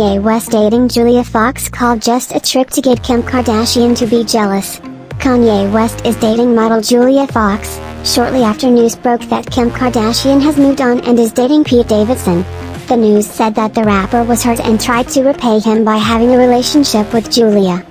West dating Julia Fox called just a trick to get Kim Kardashian to be jealous. Kanye West is dating model Julia Fox, shortly after news broke that Kim Kardashian has moved on and is dating Pete Davidson. The news said that the rapper was hurt and tried to repay him by having a relationship with Julia.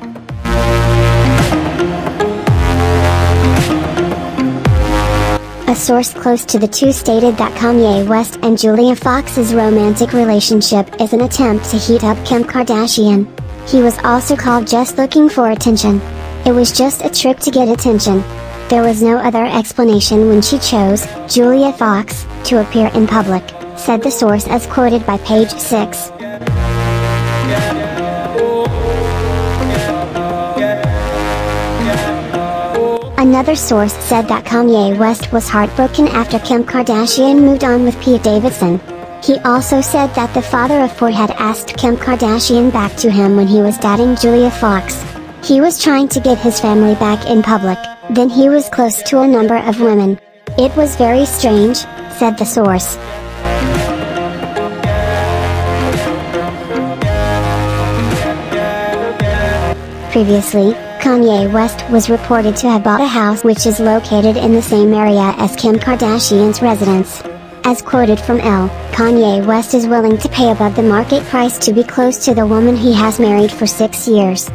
Source close to the two stated that Kanye West and Julia Fox's romantic relationship is an attempt to heat up Kim Kardashian. He was also called just looking for attention. It was just a trick to get attention. There was no other explanation when she chose, Julia Fox, to appear in public, said the source as quoted by page 6. Another source said that Kanye West was heartbroken after Kim Kardashian moved on with Pete Davidson. He also said that the father of four had asked Kim Kardashian back to him when he was dating Julia Fox. He was trying to get his family back in public, then he was close to a number of women. It was very strange, said the source. Previously, Kanye West was reported to have bought a house which is located in the same area as Kim Kardashian's residence. As quoted from Elle, Kanye West is willing to pay above the market price to be close to the woman he has married for six years.